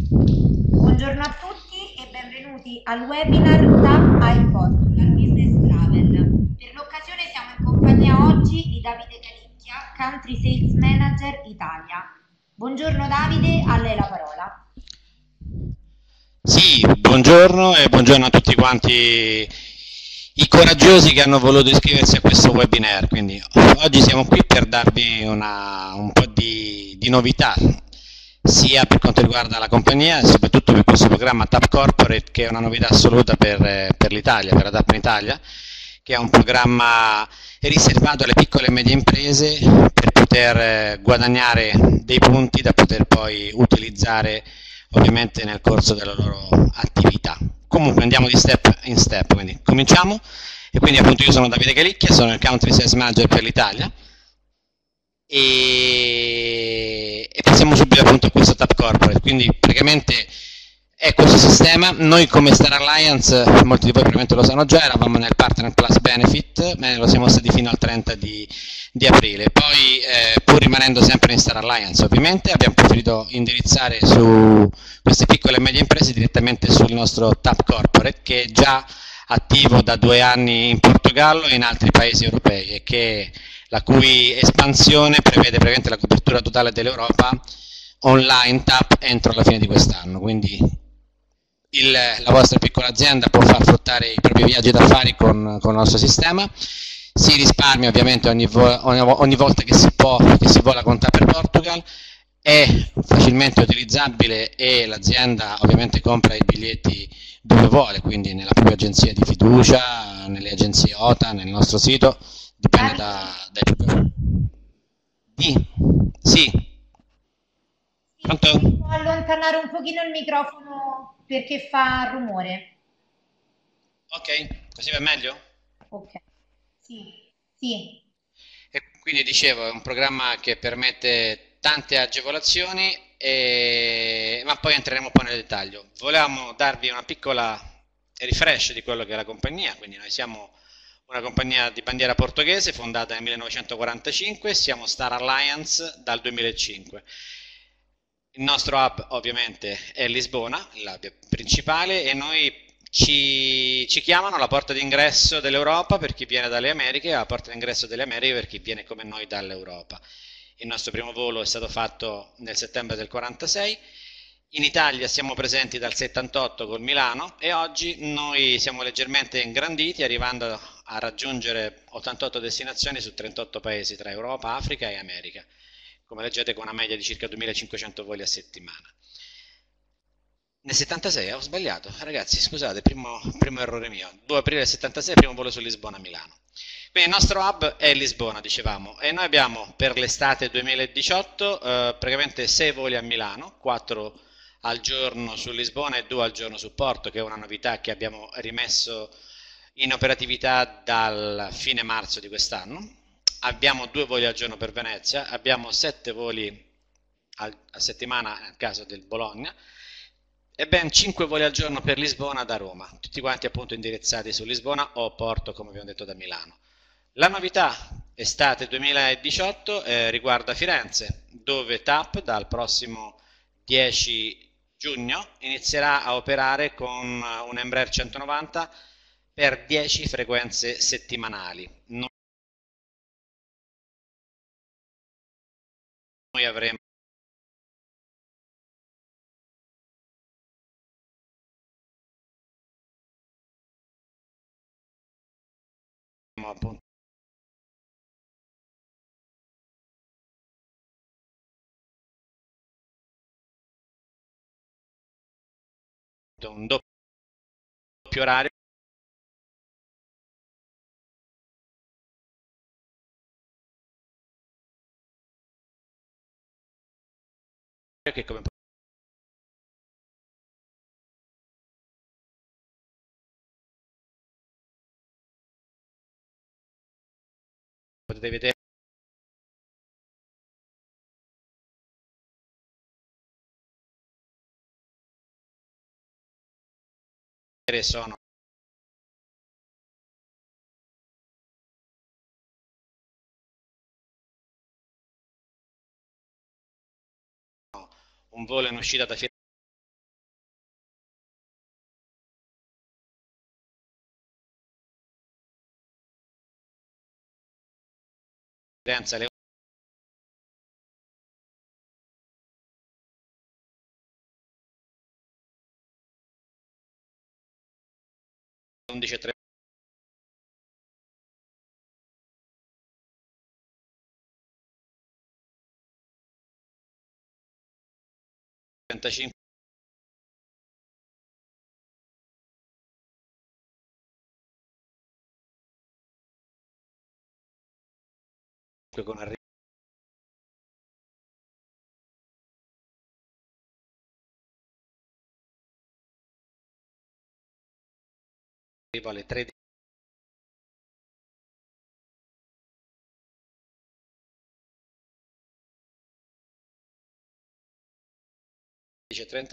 Buongiorno a tutti e benvenuti al webinar TAP iPod dal Business Travel. Per l'occasione siamo in compagnia oggi di Davide Calicchia, Country Sales Manager Italia. Buongiorno Davide, a lei la parola. Sì, buongiorno e buongiorno a tutti quanti i coraggiosi che hanno voluto iscriversi a questo webinar. Quindi oggi siamo qui per darvi una, un po' di, di novità sia per quanto riguarda la compagnia e soprattutto per questo programma TAP Corporate che è una novità assoluta per, per l'Italia, per la TAP in Italia, che è un programma riservato alle piccole e medie imprese per poter guadagnare dei punti da poter poi utilizzare ovviamente nel corso della loro attività. Comunque andiamo di step in step, quindi cominciamo e quindi appunto io sono Davide Galicchia, sono il Country Sales Manager per l'Italia e, e passiamo subito appunto a questo Tab Corporate, quindi praticamente è questo sistema, noi come Star Alliance, molti di voi probabilmente lo sanno già, eravamo nel Partner Plus Benefit, eh, lo siamo stati fino al 30 di, di aprile, poi eh, pur rimanendo sempre in Star Alliance ovviamente abbiamo preferito indirizzare su queste piccole e medie imprese direttamente sul nostro Tab Corporate che è già attivo da due anni in Portogallo e in altri paesi europei e che la cui espansione prevede praticamente la copertura totale dell'Europa online TAP entro la fine di quest'anno, quindi il, la vostra piccola azienda può far fruttare i propri viaggi d'affari con, con il nostro sistema, si risparmia ovviamente ogni, vo ogni, ogni volta che si, può, che si vola con TAP per Portugal, è facilmente utilizzabile e l'azienda ovviamente compra i biglietti dove vuole, quindi nella propria agenzia di fiducia, nelle agenzie OTA, nel nostro sito, dipende da, dai. Di? Sì. Pronto? Può allontanare un pochino il microfono perché fa rumore. Ok, così va meglio? Ok, sì, sì. E quindi dicevo, è un programma che permette tante agevolazioni, e... ma poi entreremo poi nel dettaglio. Volevamo darvi una piccola refresh di quello che è la compagnia, quindi noi siamo una compagnia di bandiera portoghese fondata nel 1945, siamo Star Alliance dal 2005. Il nostro hub ovviamente è Lisbona, l'hub principale, e noi ci, ci chiamano la porta d'ingresso dell'Europa per chi viene dalle Americhe e la porta d'ingresso delle Americhe per chi viene come noi dall'Europa. Il nostro primo volo è stato fatto nel settembre del 46 in Italia siamo presenti dal 78 col Milano e oggi noi siamo leggermente ingranditi arrivando a raggiungere 88 destinazioni su 38 paesi tra Europa, Africa e America, come leggete con una media di circa 2500 voli a settimana. Nel 76 ho sbagliato, ragazzi scusate, primo, primo errore mio, 2 aprile del 76 primo volo su Lisbona-Milano. Quindi il nostro hub è Lisbona, dicevamo, e noi abbiamo per l'estate 2018 eh, praticamente 6 voli a Milano, 4 al giorno su Lisbona e 2 al giorno su Porto, che è una novità che abbiamo rimesso in operatività dal fine marzo di quest'anno. Abbiamo due voli al giorno per Venezia, abbiamo sette voli a settimana nel caso del Bologna e ben 5 voli al giorno per Lisbona da Roma, tutti quanti appunto indirizzati su Lisbona o Porto come abbiamo detto da Milano. La novità estate 2018 eh, riguarda Firenze, dove TAP dal prossimo 10 giugno inizierà a operare con un Embraer 190 per 10 frequenze settimanali. Noi avremo un doppio orario che come potete vedere sono un volo in uscita da circa le undici e trentacinque. Con arrivo alle 13 30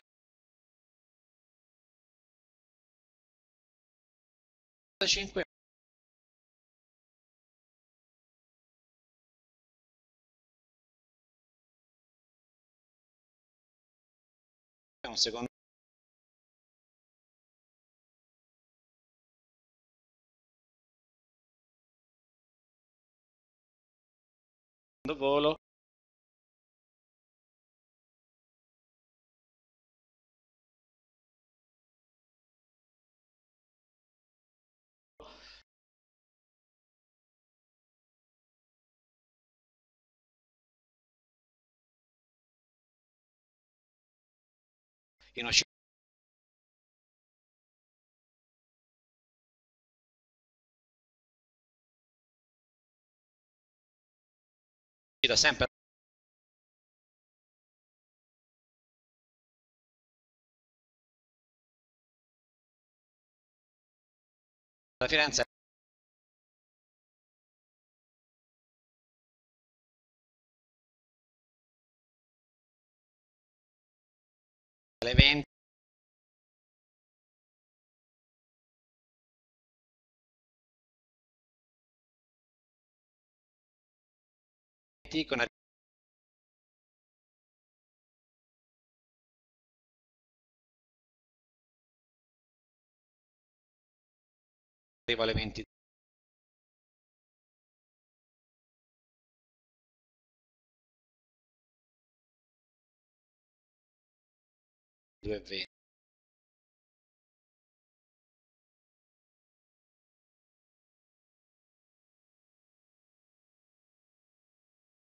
35 un secondo. Volo in uscita sempre da Firenze 20 con arrivo alle 20 due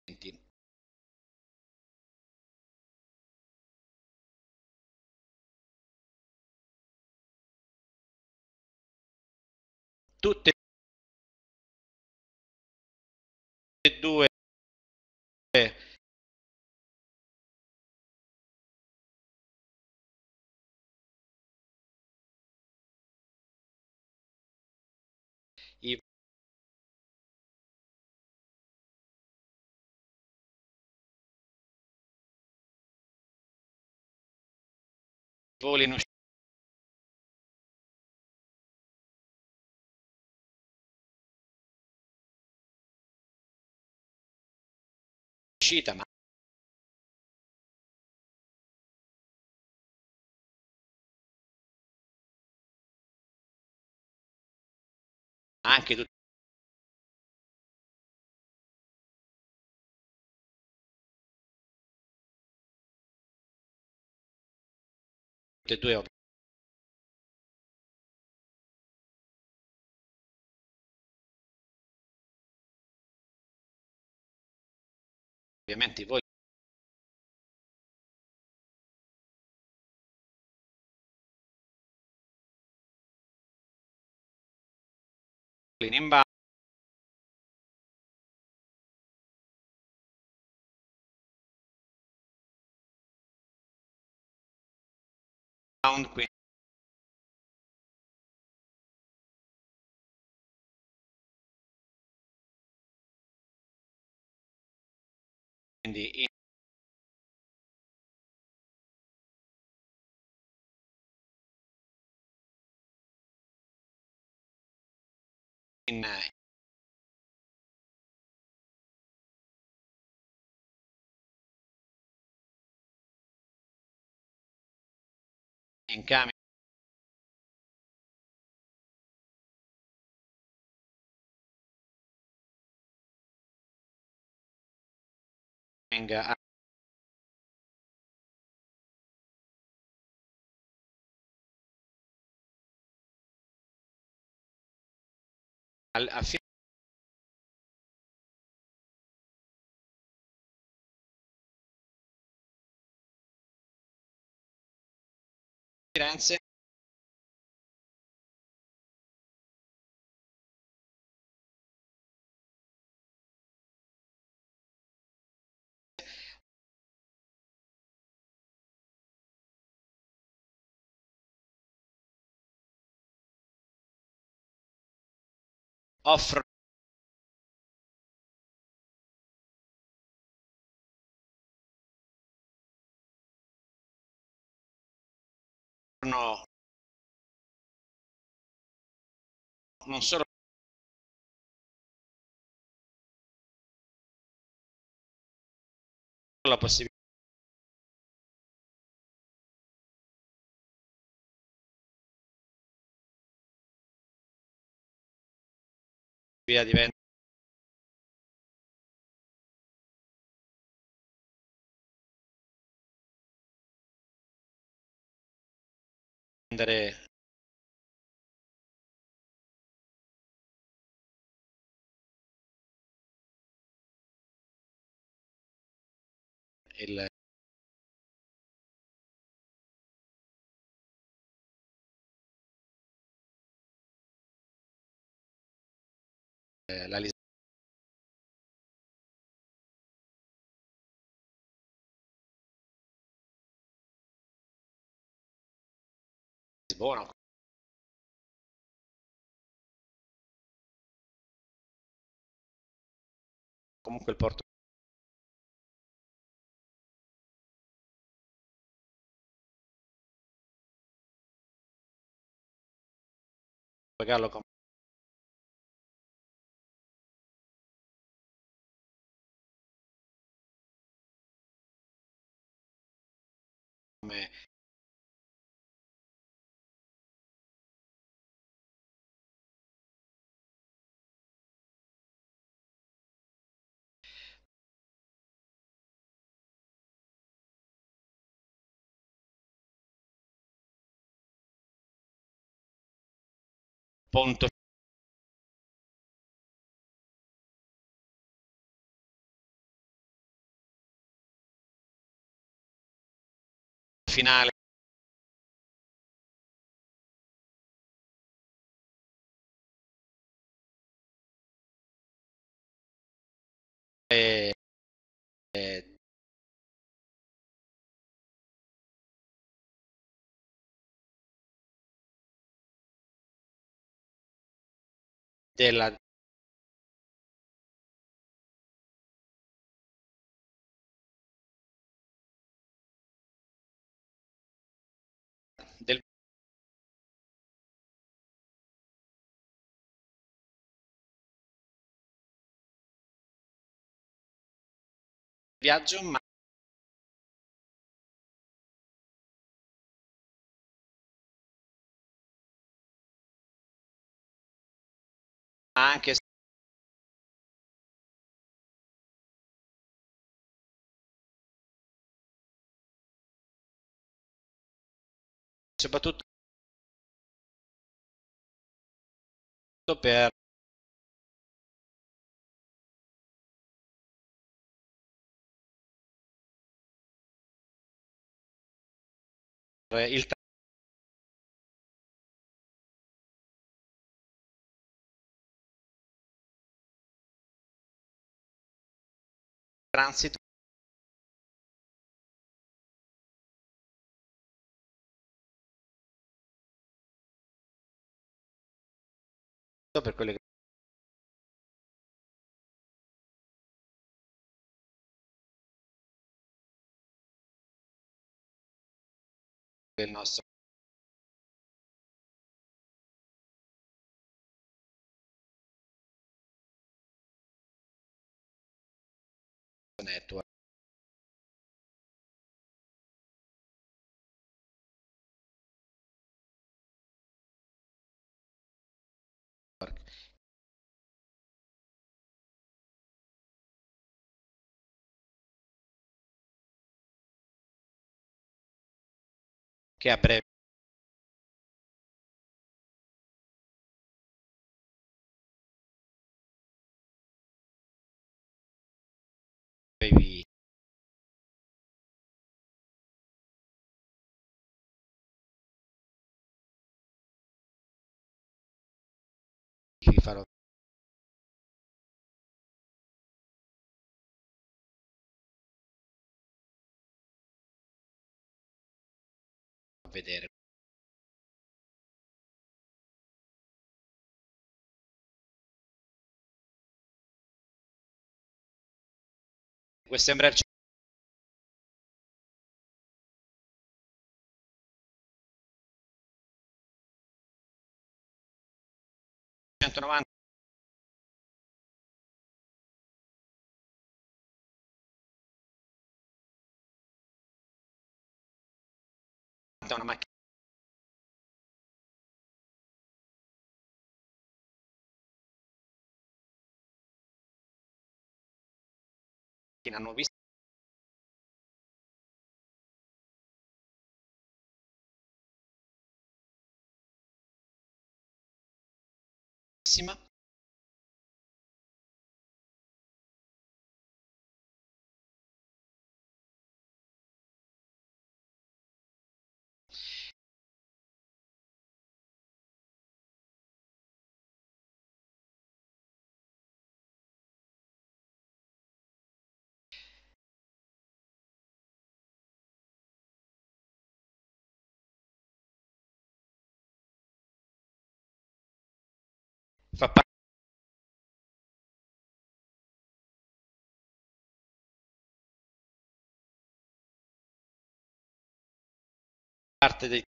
venti. Tutte e due voli in uscita. Anche due ovviamente voi in inbound quindi in in camera a Firenze offrono non solo la possibilità di vendere il la Lisbona comunque il porto pagarlo come ponto finale della del viaggio anche soprattutto per il transito. Per quelle che il nostro network. Che a breve vedere. Questo Embraer No nubes fa parte dei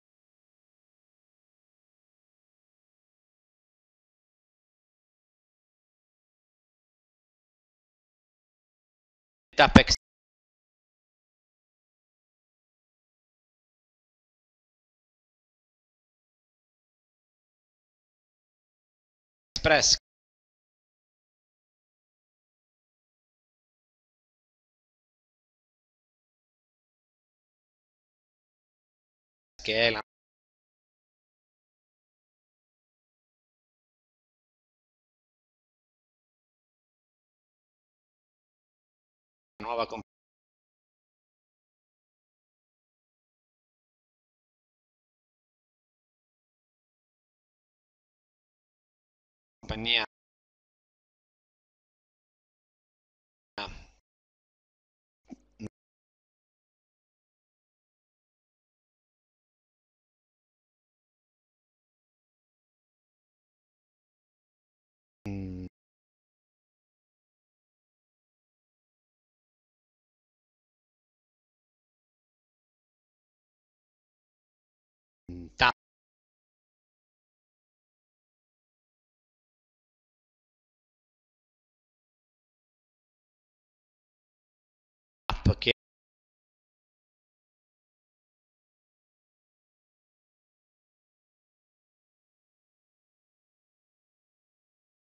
tappe express. Che è la nuova compagnia Mm. Ta-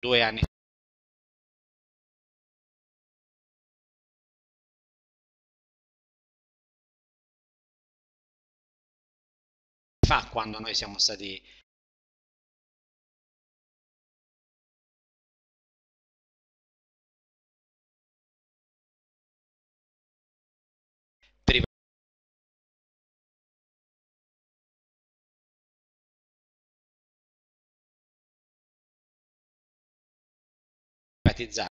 due anni fa. Quando noi siamo stati artigiani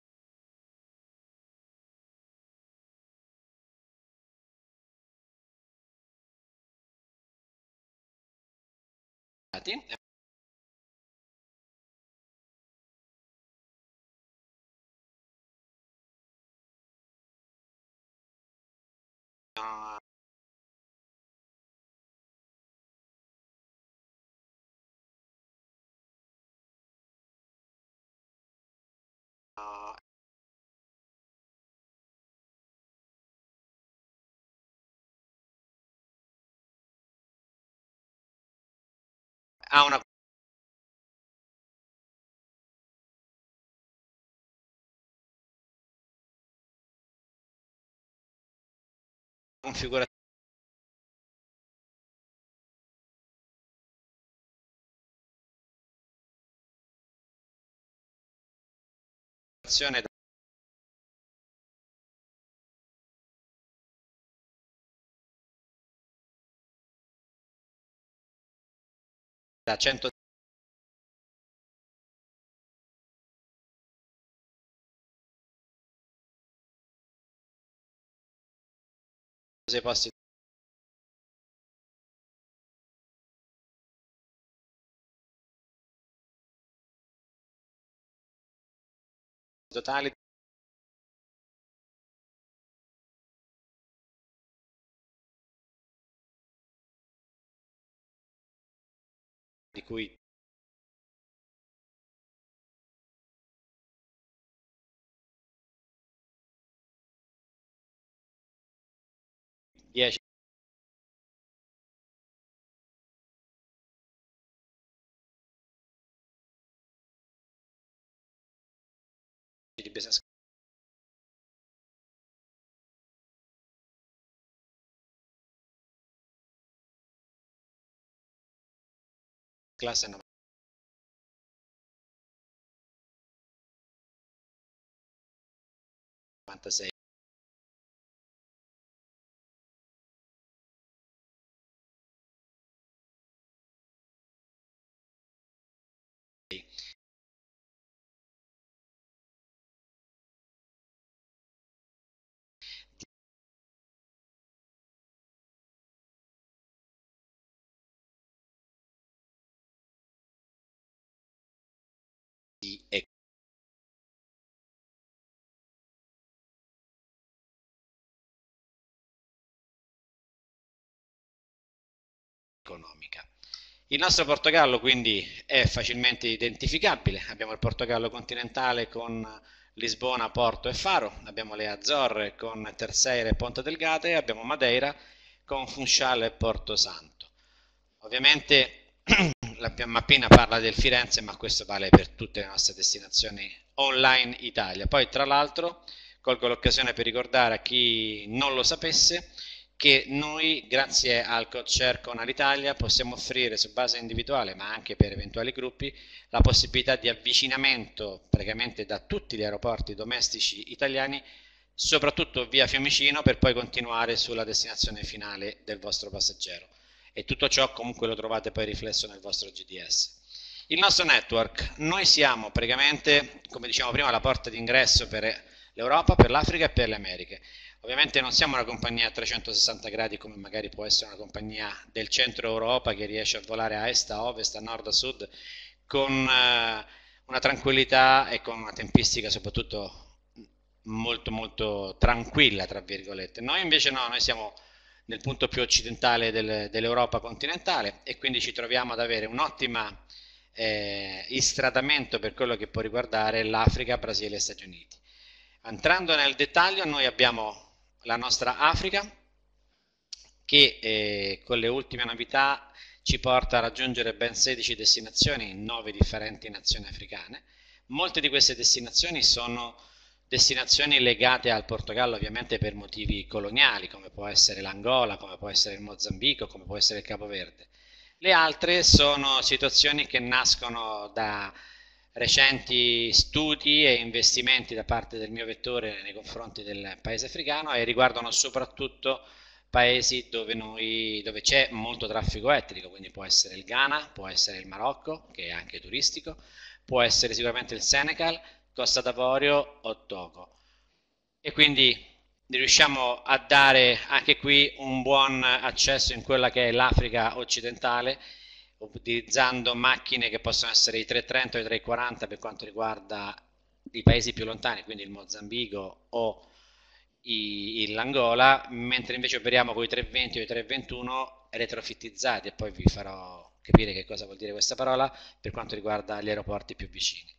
una configurazione da 100 posti totali cui dieci di business clase 96 di economica. Il nostro Portogallo quindi è facilmente identificabile, abbiamo il Portogallo continentale con Lisbona, Porto e Faro, abbiamo le Azzorre con Terceira e Ponte Delgate e abbiamo Madeira con Funchal e Porto Santo. Ovviamente la mappina parla del Firenze, ma questo vale per tutte le nostre destinazioni online Italia. Poi tra l'altro colgo l'occasione per ricordare a chi non lo sapesse che noi grazie al code share con Alitalia possiamo offrire su base individuale ma anche per eventuali gruppi la possibilità di avvicinamento praticamente da tutti gli aeroporti domestici italiani soprattutto via Fiumicino per poi continuare sulla destinazione finale del vostro passeggero e tutto ciò comunque lo trovate poi riflesso nel vostro GDS. Il nostro network, noi siamo praticamente come diciamo prima la porta d'ingresso per l'Europa, per l'Africa e per le Americhe Ovviamente non siamo una compagnia a 360 gradi come magari può essere una compagnia del centro Europa che riesce a volare a est, a ovest, a nord, a sud con eh, una tranquillità e con una tempistica soprattutto molto molto tranquilla tra virgolette. Noi invece no, noi siamo nel punto più occidentale del, dell'Europa continentale e quindi ci troviamo ad avere un ottimo eh, istradamento per quello che può riguardare l'Africa, Brasile e Stati Uniti. Entrando nel dettaglio noi abbiamo la nostra Africa che eh, con le ultime novità ci porta a raggiungere ben 16 destinazioni in 9 differenti nazioni africane. Molte di queste destinazioni sono destinazioni legate al Portogallo ovviamente per motivi coloniali, come può essere l'Angola, come può essere il Mozambico, come può essere il Capo Verde. Le altre sono situazioni che nascono da recenti studi e investimenti da parte del mio vettore nei confronti del paese africano e riguardano soprattutto paesi dove, dove c'è molto traffico etnico, quindi può essere il Ghana, può essere il Marocco, che è anche turistico, può essere sicuramente il Senegal, Costa d'Avorio o Togo. E quindi riusciamo a dare anche qui un buon accesso in quella che è l'Africa occidentale utilizzando macchine che possono essere i 330 o i 340 per quanto riguarda i paesi più lontani, quindi il Mozambico o l'Angola, mentre invece operiamo con i 320 o i 321 retrofittizzati e poi vi farò capire che cosa vuol dire questa parola per quanto riguarda gli aeroporti più vicini.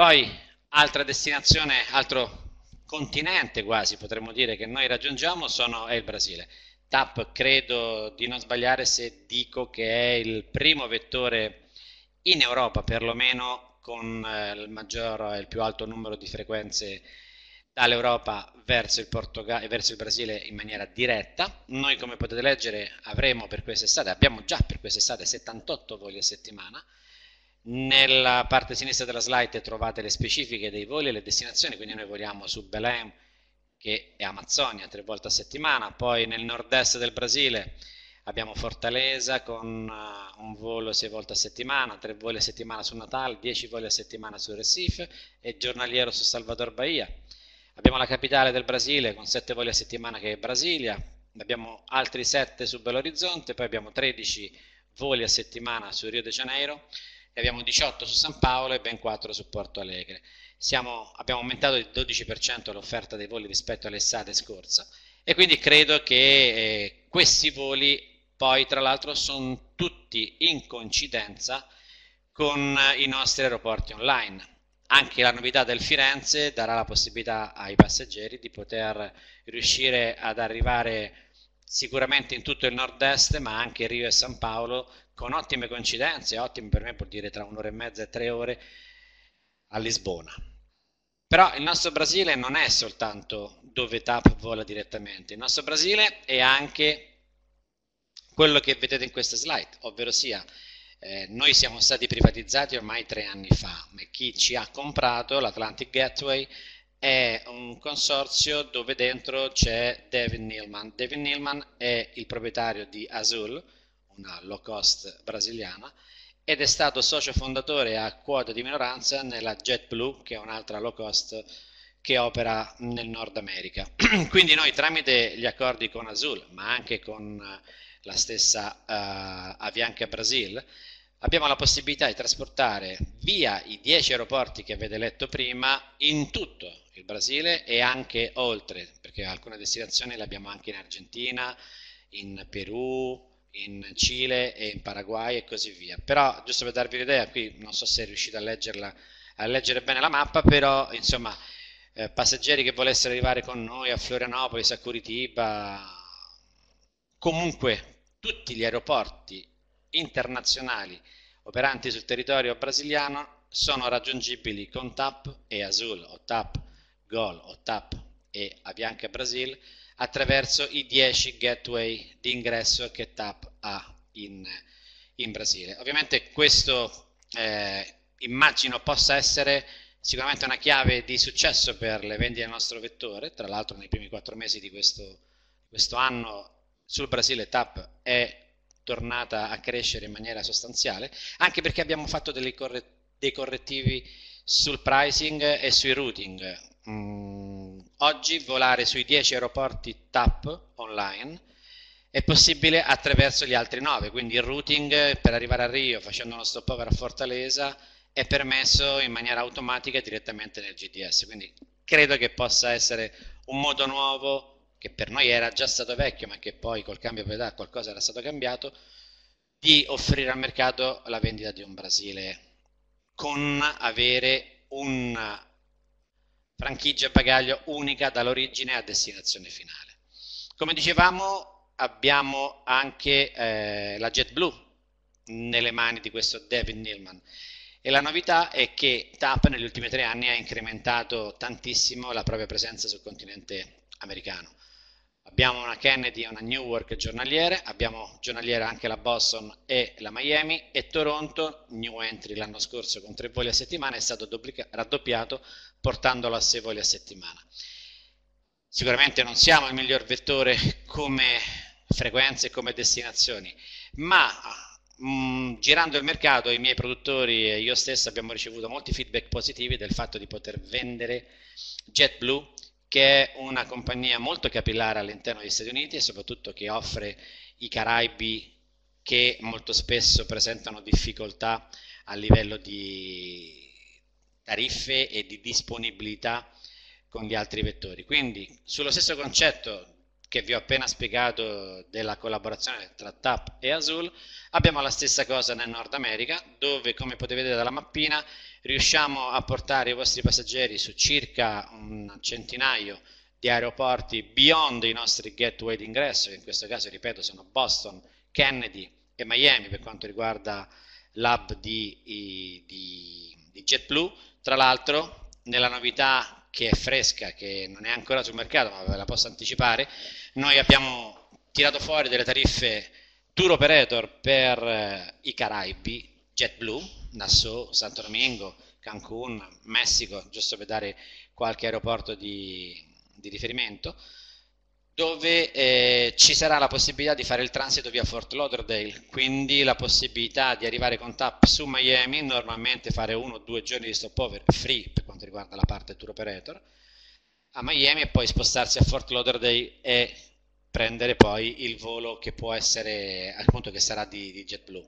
Poi altra destinazione, altro continente quasi potremmo dire che noi raggiungiamo sono, è il Brasile. TAP credo di non sbagliare se dico che è il primo vettore in Europa perlomeno con eh, il maggior e il più alto numero di frequenze dall'Europa verso il, Portogallo, verso il Brasile in maniera diretta. Noi come potete leggere avremo per quest'estate, abbiamo già per quest'estate 78 voli a settimana. Nella parte sinistra della slide trovate le specifiche dei voli e le destinazioni, quindi noi voliamo su Belém che è Amazzonia tre volte a settimana, poi nel nord-est del Brasile abbiamo Fortaleza con uh, un volo sei volte a settimana, tre voli a settimana su Natale, dieci voli a settimana su Recife e giornaliero su Salvador Bahia. Abbiamo la capitale del Brasile con sette voli a settimana che è Brasilia, abbiamo altri sette su Belo Horizonte, poi abbiamo 13 voli a settimana su Rio de Janeiro, abbiamo 18 su San Paolo e ben 4 su Porto Alegre siamo, abbiamo aumentato di 12% l'offerta dei voli rispetto all'estate scorsa e quindi credo che eh, questi voli poi tra l'altro sono tutti in coincidenza con i nostri aeroporti online. Anche la novità del Firenze darà la possibilità ai passeggeri di poter riuscire ad arrivare sicuramente in tutto il nord-est, ma anche Rio e San Paolo, con ottime coincidenze, ottime per me vuol dire tra un'ora e mezza e tre ore a Lisbona. Però il nostro Brasile non è soltanto dove TAP vola direttamente, il nostro Brasile è anche quello che vedete in queste slide, ovvero sia eh, noi siamo stati privatizzati ormai tre anni fa, ma chi ci ha comprato, l'Atlantic Gateway, è un consorzio dove dentro c'è David Neilman. David Neilman è il proprietario di Azul, una low cost brasiliana, ed è stato socio fondatore a quota di minoranza nella JetBlue, che è un'altra low cost che opera nel Nord America. Quindi noi tramite gli accordi con Azul, ma anche con eh, la stessa uh, Avianca Brasil, abbiamo la possibilità di trasportare via i 10 aeroporti che avete letto prima in tutto il Brasile e anche oltre, perché alcune destinazioni le abbiamo anche in Argentina, in Perù, in Cile e in Paraguay e così via. Però, giusto per darvi un'idea, qui non so se riuscite a leggerla, a leggere bene la mappa, però insomma, eh, passeggeri che volessero arrivare con noi a Florianopolis, a Curitiba, comunque tutti gli aeroporti internazionali operanti sul territorio brasiliano sono raggiungibili con TAP e Azul o TAP Gol o TAP e Avianca Brasil attraverso i 10 gateway di ingresso che TAP ha in, in Brasile. Ovviamente questo eh, immagino possa essere sicuramente una chiave di successo per le vendite del nostro vettore, tra l'altro nei primi quattro mesi di questo, questo anno sul Brasile TAP è tornata a crescere in maniera sostanziale, anche perché abbiamo fatto corre dei correttivi sul pricing e sui routing. Mm, oggi volare sui 10 aeroporti TAP online è possibile attraverso gli altri 9, quindi il routing per arrivare a Rio facendo uno stopover a Fortaleza è permesso in maniera automatica direttamente nel GDS, quindi credo che possa essere un modo nuovo che per noi era già stato vecchio ma che poi col cambio proprietà qualcosa era stato cambiato di offrire al mercato la vendita di un Brasile con avere una franchigia bagaglio unica dall'origine a destinazione finale. Come dicevamo abbiamo anche eh, la JetBlue nelle mani di questo David Neilman e la novità è che TAP negli ultimi tre anni ha incrementato tantissimo la propria presenza sul continente americano. Abbiamo una Kennedy e una Newark giornaliere, abbiamo giornaliere anche la Boston e la Miami e Toronto, new entry l'anno scorso con tre voli a settimana, è stato raddoppiato portandolo a sei voli a settimana. Sicuramente non siamo il miglior vettore come frequenze e come destinazioni, ma mh, mm, girando il mercato i miei produttori e io stesso abbiamo ricevuto molti feedback positivi del fatto di poter vendere JetBlue che è una compagnia molto capillare all'interno degli Stati Uniti e soprattutto che offre i Caraibi che molto spesso presentano difficoltà a livello di tariffe e di disponibilità con gli altri vettori. Quindi sullo stesso concetto che vi ho appena spiegato della collaborazione tra TAP e Azul, abbiamo la stessa cosa nel Nord America, dove come potete vedere dalla mappina, riusciamo a portare i vostri passeggeri su circa un centinaio di aeroporti beyond i nostri gateway d'ingresso, che in questo caso, ripeto, sono Boston, Kennedy e Miami per quanto riguarda l'hub di, di, di JetBlue. Tra l'altro, nella novità che è fresca, che non è ancora sul mercato, ma ve la posso anticipare, noi abbiamo tirato fuori delle tariffe tour operator per eh, i Caraibi, JetBlue, Nassau, Santo Domingo, Cancun, Messico, giusto per dare qualche aeroporto di, di riferimento, dove eh, ci sarà la possibilità di fare il transito via Fort Lauderdale, quindi la possibilità di arrivare con TAP su Miami, normalmente fare uno o due giorni di stopover free per quanto riguarda la parte tour operator, a Miami e poi spostarsi a Fort Lauderdale e prendere poi il volo che può essere, appunto che sarà di, di JetBlue.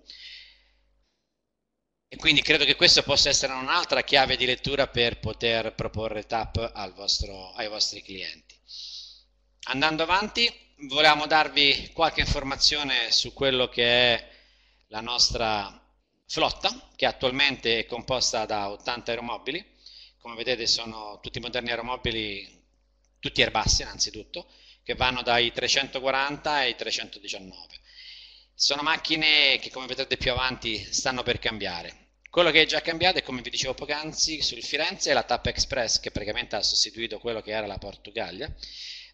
E quindi credo che questo possa essere un'altra chiave di lettura per poter proporre TAP vostro, ai vostri clienti. Andando avanti, volevamo darvi qualche informazione su quello che è la nostra flotta, che attualmente è composta da 80 aeromobili. Come vedete sono tutti moderni aeromobili, tutti Airbus innanzitutto, che vanno dai 340 ai 319. Sono macchine che come vedrete più avanti stanno per cambiare. Quello che è già cambiato è, come vi dicevo poc'anzi, sul Firenze è la TAP Express, che praticamente ha sostituito quello che era la Portugalia,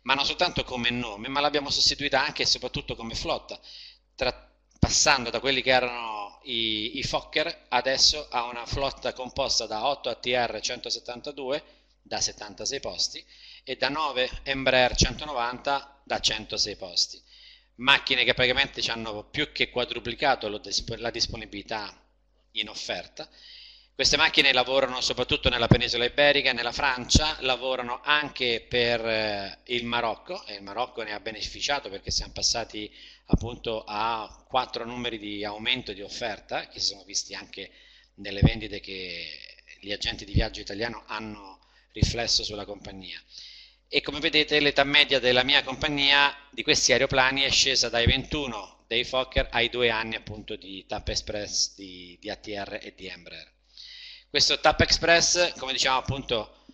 ma non soltanto come nome, ma l'abbiamo sostituita anche e soprattutto come flotta, tra, passando da quelli che erano i, i Fokker adesso a una flotta composta da 8 ATR 172 da 76 posti e da 9 Embraer 190 da 106 posti. Macchine che praticamente ci hanno più che quadruplicato la disponibilità in offerta. Queste macchine lavorano soprattutto nella penisola iberica nella Francia, lavorano anche per eh, il Marocco e il Marocco ne ha beneficiato perché siamo passati appunto a quattro numeri di aumento di offerta che si sono visti anche nelle vendite che gli agenti di viaggio italiano hanno riflesso sulla compagnia. E come vedete l'età media della mia compagnia di questi aeroplani è scesa dai 21 dei Fokker ai due anni appunto di TAP Express di, di ATR e di Embraer. Questo TAP Express, come diciamo appunto,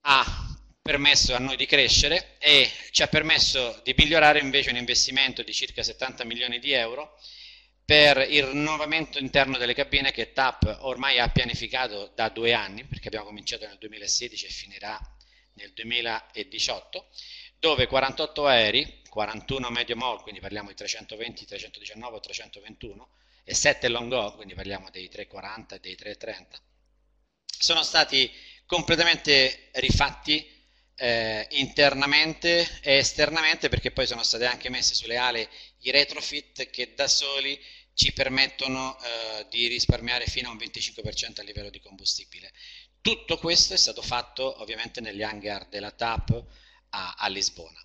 ha permesso a noi di crescere e ci ha permesso di migliorare invece un investimento di circa 70 milioni di euro per il rinnovamento interno delle cabine che TAP ormai ha pianificato da due anni, perché abbiamo cominciato nel 2016 e finirà nel 2018, dove 48 aerei 41 medio mall, quindi parliamo di 320, 319 o 321, e 7 long go, quindi parliamo dei 340 e dei 330, sono stati completamente rifatti eh, internamente e esternamente perché poi sono state anche messe sulle ale i retrofit che da soli ci permettono eh, di risparmiare fino a un 25% a livello di combustibile. Tutto questo è stato fatto ovviamente negli hangar della TAP a, a Lisbona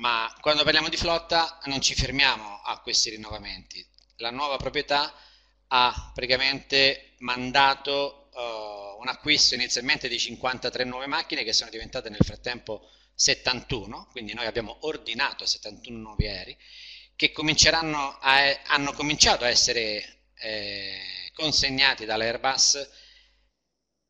ma quando parliamo di flotta non ci fermiamo a questi rinnovamenti. La nuova proprietà ha praticamente mandato uh, un acquisto inizialmente di 53 nuove macchine che sono diventate nel frattempo 71, quindi noi abbiamo ordinato 71 nuovi aerei che a, hanno cominciato a essere eh, consegnati dall'Airbus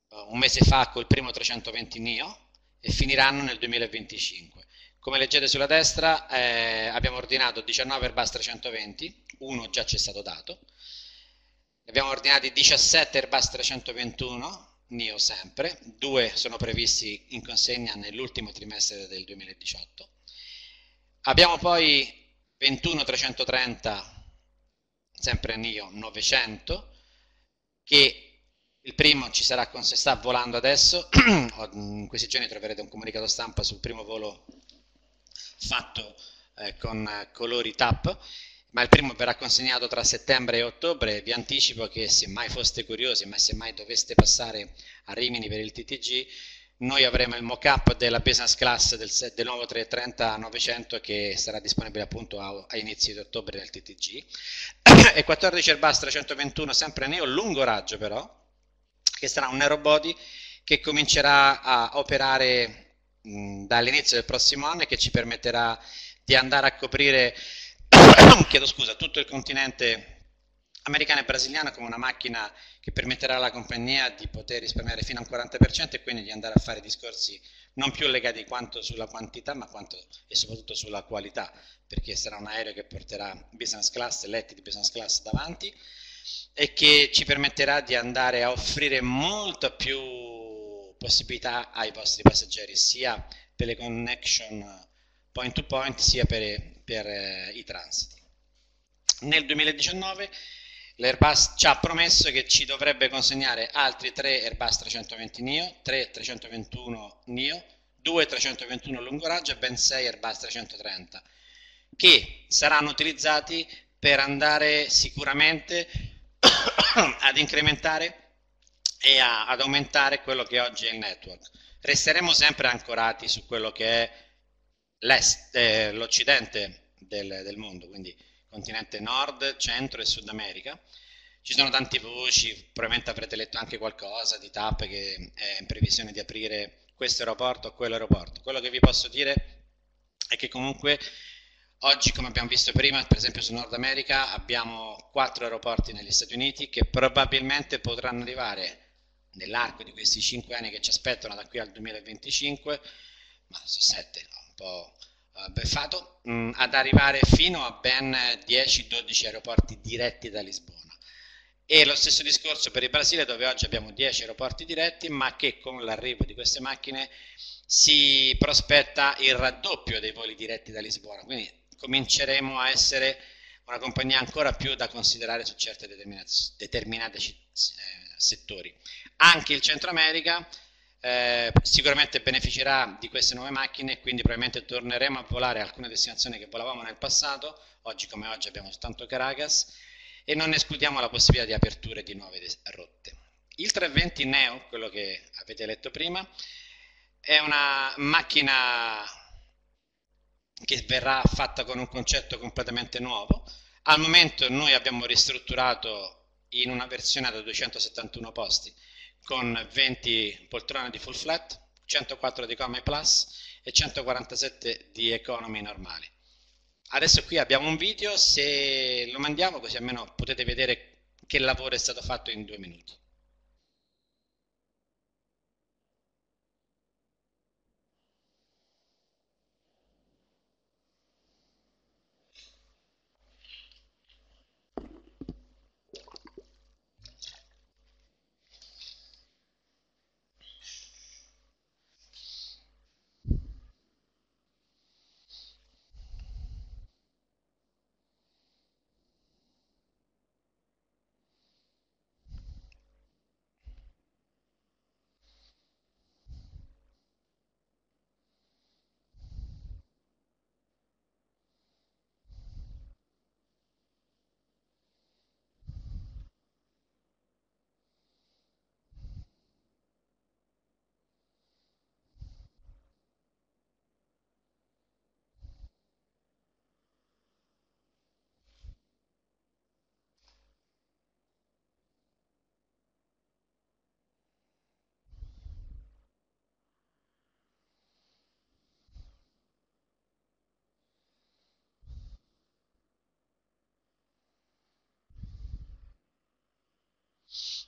uh, un mese fa col primo 320 NIO e finiranno nel 2025. Come leggete sulla destra eh, abbiamo ordinato 19 Airbus 320, uno già ci è stato dato, abbiamo ordinati 17 Airbus 321, NIO sempre, due sono previsti in consegna nell'ultimo trimestre del 2018. Abbiamo poi 21 330, sempre NIO 900, che il primo ci sarà con se sta volando adesso, in questi giorni troverete un comunicato stampa sul primo volo fatto eh, con colori TAP, ma il primo verrà consegnato tra settembre e ottobre. Vi anticipo che se mai foste curiosi, ma se mai doveste passare a Rimini per il TTG, noi avremo il mock-up della business class del, del nuovo 330-900 che sarà disponibile appunto a, a inizi di ottobre nel TTG e 14 Airbus 321 sempre neo lungo raggio però che sarà un aerobody che comincerà a operare dall'inizio del prossimo anno e che ci permetterà di andare a coprire chiedo scusa, tutto il continente americana e brasiliana come una macchina che permetterà alla compagnia di poter risparmiare fino a un 40% e quindi di andare a fare discorsi non più legati quanto sulla quantità ma quanto e soprattutto sulla qualità perché sarà un aereo che porterà business class, letti di business class davanti e che ci permetterà di andare a offrire molta più possibilità ai vostri passeggeri sia per le connection point to point sia per, per eh, i transiti. Nel 2019 l'Airbus ci ha promesso che ci dovrebbe consegnare altri 3 Airbus 320 NEO, 3 321 NEO, 2 321 lungo raggio e ben 6 Airbus 330 che saranno utilizzati per andare sicuramente ad incrementare e a, ad aumentare quello che oggi è il network. Resteremo sempre ancorati su quello che è eh, l'occidente del, del mondo, quindi continente nord, centro e sud America. Ci sono tante voci, probabilmente avrete letto anche qualcosa di TAP che è in previsione di aprire questo aeroporto o quell'aeroporto. Quello che vi posso dire è che comunque oggi, come abbiamo visto prima, per esempio su Nord America abbiamo quattro aeroporti negli Stati Uniti che probabilmente potranno arrivare nell'arco di questi 5 anni che ci aspettano da qui al 2025, ma sono 7, un po' eh, beffato, mh, mm, ad arrivare fino a ben 10-12 aeroporti diretti da Lisbona. E lo stesso discorso per il Brasile dove oggi abbiamo 10 aeroporti diretti, ma che con l'arrivo di queste macchine si prospetta il raddoppio dei voli diretti da Lisbona, quindi cominceremo a essere una compagnia ancora più da considerare su certe determinate, determinate eh, settori. Anche il Centro America eh, sicuramente beneficerà di queste nuove macchine quindi probabilmente torneremo a volare alcune destinazioni che volavamo nel passato, oggi come oggi abbiamo soltanto Caracas e non escludiamo la possibilità di aperture di nuove rotte. Il 320 Neo, quello che avete letto prima, è una macchina che verrà fatta con un concetto completamente nuovo. Al momento noi abbiamo ristrutturato in una versione da 271 posti con 20 poltrone di full flat, 104 di Come Plus e 147 di Economy normali. Adesso qui abbiamo un video, se lo mandiamo così almeno potete vedere che lavoro è stato fatto in due minuti.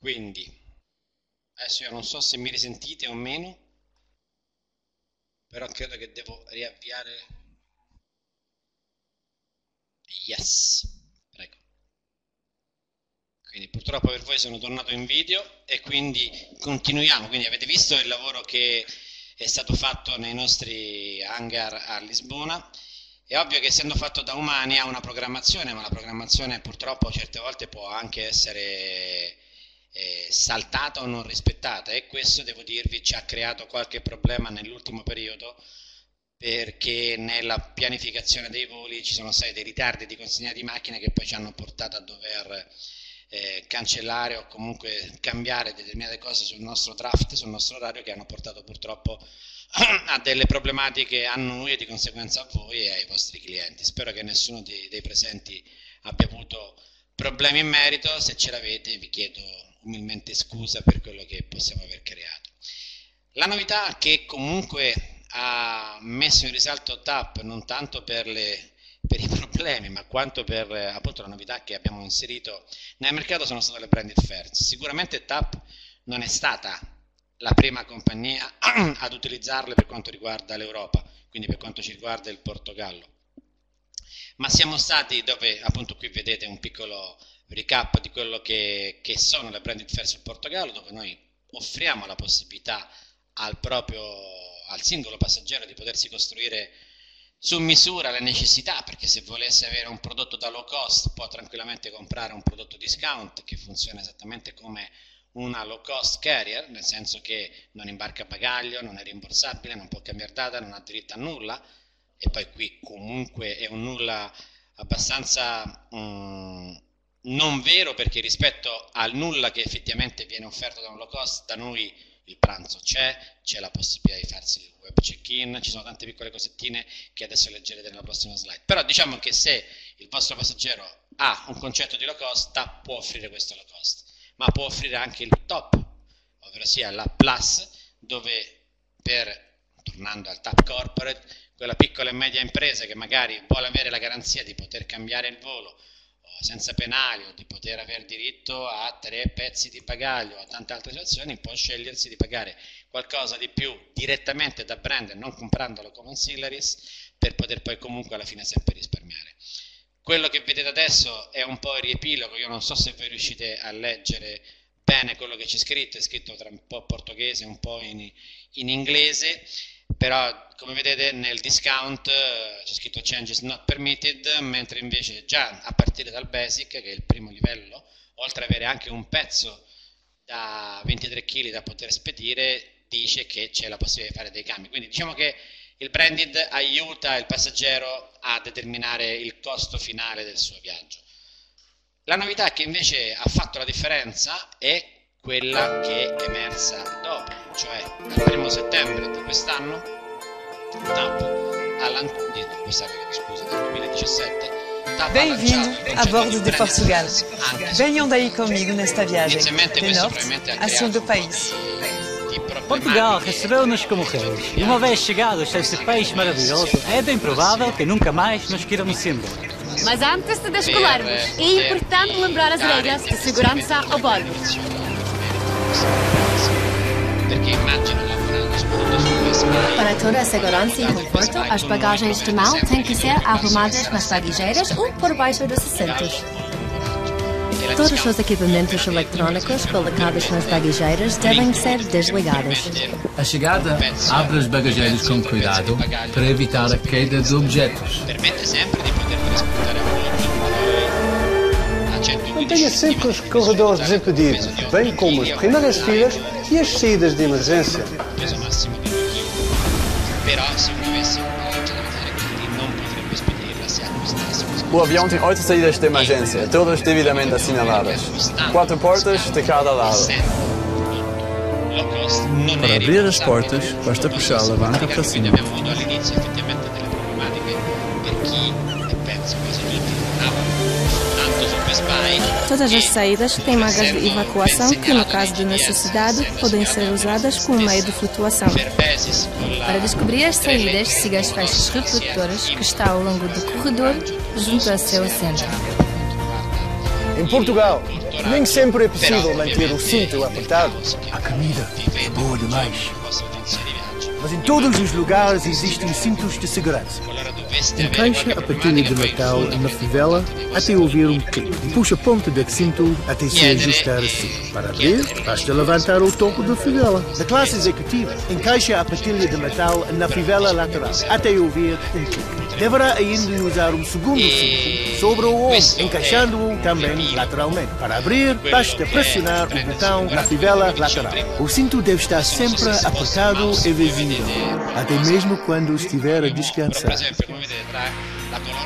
Quindi, adesso io non so se mi risentite o meno, però credo che devo riavviare. Yes, prego. purtroppo per voi sono tornato in video e quindi continuiamo, quindi avete visto il lavoro che è stato fatto nei nostri hangar a Lisbona. È ovvio che essendo fatto da umani ha una programmazione, ma la programmazione purtroppo certe volte può anche essere eh, saltata o non rispettata e questo devo dirvi ci ha creato qualche problema nell'ultimo periodo perché nella pianificazione dei voli ci sono stati dei ritardi di consegna di macchine che poi ci hanno portato a dover eh, cancellare o comunque cambiare determinate cose sul nostro draft, sul nostro orario che hanno portato purtroppo a delle problematiche a noi e di conseguenza a voi e ai vostri clienti. Spero che nessuno dei, dei presenti abbia avuto problemi in merito, se ce l'avete vi chiedo umilmente scusa per quello che possiamo aver creato. La novità che comunque ha messo in risalto TAP non tanto per le per i problemi, ma quanto per appunto la novità che abbiamo inserito nel mercato sono state le branded fairs. Sicuramente TAP non è stata la prima compagnia ad utilizzarle per quanto riguarda l'Europa, quindi per quanto ci riguarda il Portogallo. Ma siamo stati dove, appunto qui vedete un piccolo recap di quello che, che sono le branded fairs sul Portogallo, dove noi offriamo la possibilità al proprio, al singolo passeggero di potersi costruire su misura le necessità, perché se volesse avere un prodotto da low cost può tranquillamente comprare un prodotto discount che funziona esattamente come una low cost carrier, nel senso che non imbarca bagaglio, non è rimborsabile, non può cambiare data, non ha diritto a nulla e poi qui comunque è un nulla abbastanza um, non vero perché rispetto al nulla che effettivamente viene offerto da un low cost da noi il pranzo c'è, c'è la possibilità di farsi il web check-in, ci sono tante piccole cosettine che adesso leggerete nella prossima slide. Però diciamo che se il vostro passeggero ha un concetto di low cost, può offrire questo low cost, ma può offrire anche il top, ovvero sia la plus, dove per, tornando al TAP Corporate, quella piccola e media impresa che magari vuole avere la garanzia di poter cambiare il volo senza penali o di poter avere diritto a tre pezzi di bagaglio o a tante altre situazioni, può scegliersi di pagare qualcosa di più direttamente da brand e non comprandolo come ancillaries per poter poi comunque alla fine sempre risparmiare. Quello che vedete adesso è un po' il riepilogo, io non so se voi riuscite a leggere bene quello che c'è scritto, è scritto tra un po' portoghese e un po' in, in inglese, però come vedete nel discount eh, c'è scritto changes not permitted mentre invece già a partire dal basic che è il primo livello oltre ad avere anche un pezzo da 23 kg da poter spedire dice che c'è la possibilità di fare dei cambi. Quindi diciamo che il branded aiuta il passeggero a determinare il costo finale del suo viaggio. La novità che invece ha fatto la differenza è quella che è emersa dopo, cioè dal 1 settembre di quest'anno, TAP scusa, del 2017, Bem-vindo a bordo de Portugal. Venham daí comigo nesta viagem, de norte a sul do país. Portugal recebeu-nos como reis. E uma vez chegados a esse país maravilhoso, é bem provável que nunca mais nos queiramos ir embora. Mas antes de descolarmos, é importante lembrar as regras de segurança a bordo. Para toda a segurança e conforto, as bagagens de mão têm que ser arrumadas nas baguijeiras ou por baixo dos assentos. Todos os equipamentos eletrónicos colocados nas baguijeiras devem ser desligados. A chegada, abre as bagageiras com cuidado para evitar a queda de objetos. Mantenha sempre os corredores desimpedidos, bem como as primeiras filas e as saídas de emergência. O avião tem oito saídas de emergência, todas devidamente assinaladas. Quatro portas de cada lado. Para abrir as portas, basta puxar a alavanca para cima. Todas as saídas têm magas de evacuação que, no caso de necessidade, podem ser usadas como meio de flutuação. Para descobrir as saídas, siga as faixas reprodutoras que está ao longo do corredor junto ao seu assento. Em Portugal, nem sempre é possível manter o cinto apertado. A comida é boa demais. mas em todos os lugares existem cintos de segurança. Encaixa a patilha de metal na fivela até ouvir um clique. Puxa a ponta do cinto até se ajustar assim. Para abrir, basta levantar o topo da fivela. Na classe executiva, encaixa a patilha de metal na fivela lateral até ouvir um clique. Deverá ainda usar um segundo cinto sobre o ombro, encaixando-o também lateralmente. Para abrir, basta pressionar o botão na fivela lateral. O cinto deve estar sempre apertado e visível, até mesmo quando estiver a descansar. vedere eh. tra la colonna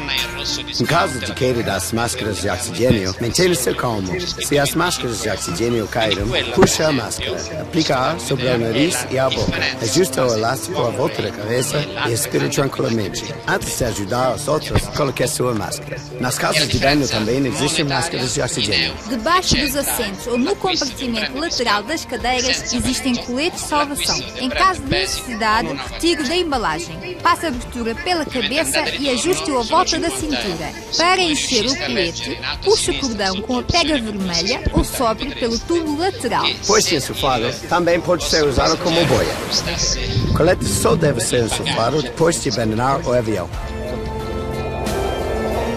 Em caso de queda das máscaras de oxigênio, mantenha-se calmo. Se as máscaras de oxigênio caíram, puxa a máscara, aplica ar sobre o nariz e a boca, ajusta o elástico à volta da cabeça e respira tranquilamente. Antes de ajudar os outros, coloque a sua máscara. Nas casas de banho também existem máscaras de oxigênio. Debaixo dos assentos ou no compartimento lateral das cadeiras existem coletes de salvação. Em caso de necessidade, retire da embalagem. Passe a abertura pela cabeça e ajuste-o à volta da cintura. Para encher o colete, puxe o cordão com a pega vermelha ou sobre pelo tubo lateral. Pois insuflado, também pode ser usado como boia. O colete só deve ser insuflado depois de abandonar o avião.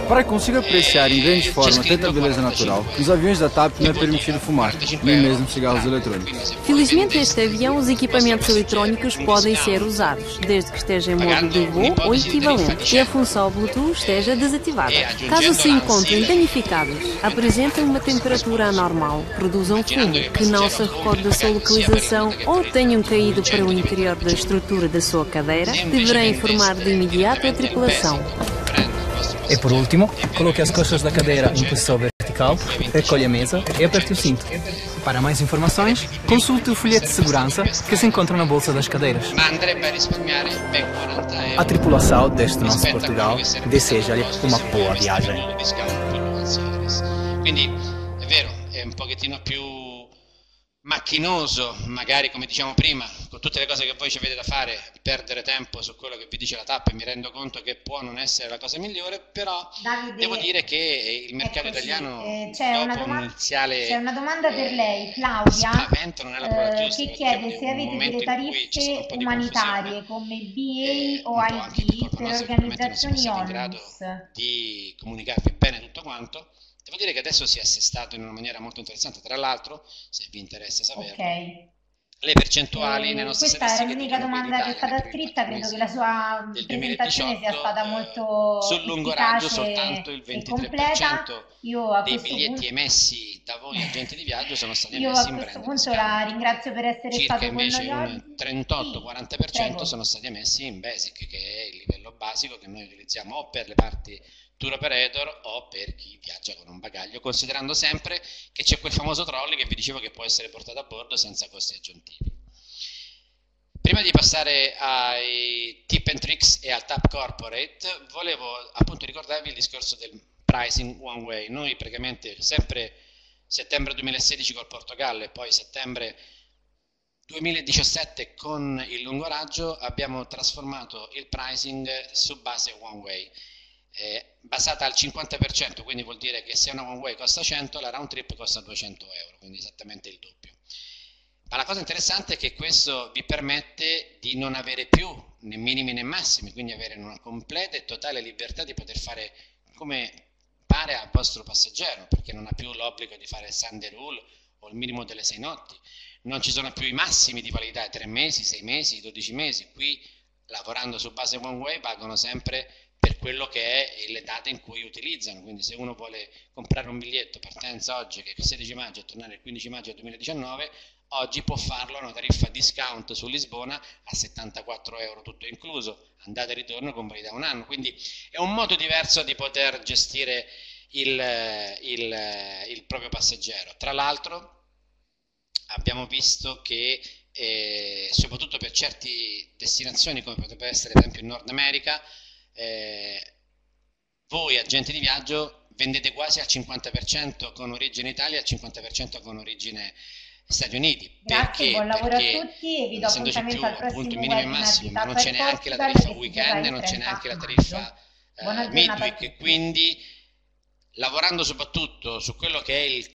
Para que consiga apreciar em grande forma tanta beleza natural, nos aviões da TAP não é permitido fumar, nem mesmo cigarros eletrônicos. Felizmente neste avião os equipamentos eletrónicos podem ser usados, desde que esteja em modo de voo ou equivalente e a função Bluetooth esteja desativada. Caso se encontrem danificados, apresentem uma temperatura anormal, produzam fumo, que não se recorde da sua localização ou tenham caído para o interior da estrutura da sua cadeira, deverá informar de imediato a tripulação. E por último, coloque as costas da cadeira em posição vertical, recolhe a mesa e aperte o cinto. Para mais informações, consulte o folheto de segurança que se encontra na bolsa das cadeiras. A tripulação deste nosso Portugal deseja-lhe uma boa viagem. Macchinoso, magari come diciamo prima, con tutte le cose che voi ci avete da fare, perdere tempo su quello che vi dice la tappa e mi rendo conto che può non essere la cosa migliore, però Davide, devo dire che il mercato italiano eh, c'è, una dopo domanda, iniziale c'è una domanda per eh, lei, Claudia, spavento non è la parola eh, giusta, che chiede se avete delle tariffe umanitarie come BA o IT per organizzazioni ONUS. di comunicarvi bene tutto quanto. Devo dire che adesso si è assestato in una maniera molto interessante, tra l'altro, se vi interessa saperlo, Ok. le percentuali nelle Eh, nostre questa era statistiche l'unica domanda che è stata scritta, credo che la sua presentazione sia stata molto sul lungo raggio soltanto il e completa. 23% Io a dei questo biglietti punto, emessi da voi agenti di viaggio sono stati io emessi a in questo brand punto la ringrazio per essere circa stato con invece noi oggi. un 38-40% prego. sono stati emessi in basic che è il livello basico che noi utilizziamo o per le parti tour operator o per chi viaggia con un bagaglio considerando sempre che c'è quel famoso trolley che vi dicevo che può essere portato a bordo senza costi aggiuntivi Prima di passare ai tip and tricks e al tap corporate, volevo appunto ricordarvi il discorso del pricing one way. Noi praticamente sempre settembre 2016 col Portogallo e poi settembre 2017 con il lungo raggio abbiamo trasformato il pricing su base one way. Eh, basata al 50%, quindi vuol dire che se una one way costa 100, la round trip costa 200 euro, quindi esattamente il doppio. Ma la cosa interessante è che questo vi permette di non avere più né minimi né massimi, quindi avere una completa e totale libertà di poter fare come pare al vostro passeggero, perché non ha più l'obbligo di fare il Sunday rule o il minimo delle 6 notti, non ci sono più i massimi di validità, 3 mesi, 6 mesi, 12 mesi, qui lavorando su base one way pagano sempre per quello che è le date in cui utilizzano, quindi se uno vuole comprare un biglietto partenza oggi che è il 16 maggio e tornare il 15 maggio 2019, oggi può farlo a una tariffa discount su Lisbona a 74 euro tutto incluso, andata e ritorno con validità un anno, quindi è un modo diverso di poter gestire il, il, il proprio passeggero. Tra l'altro abbiamo visto che eh, soprattutto per certe destinazioni come potrebbe essere per esempio in Nord America, eh, voi agenti di viaggio vendete quasi al 50% con origine Italia e al 50% con origine Stati Uniti. Grazie, perché? buon lavoro Perché a tutti e vi do appuntamento più al prossimo appunto minimi e webinar massimi, di ma non c'è neanche la tariffa weekend, non c'è 30 neanche la tariffa eh, midweek, quindi lavorando soprattutto su quello che è il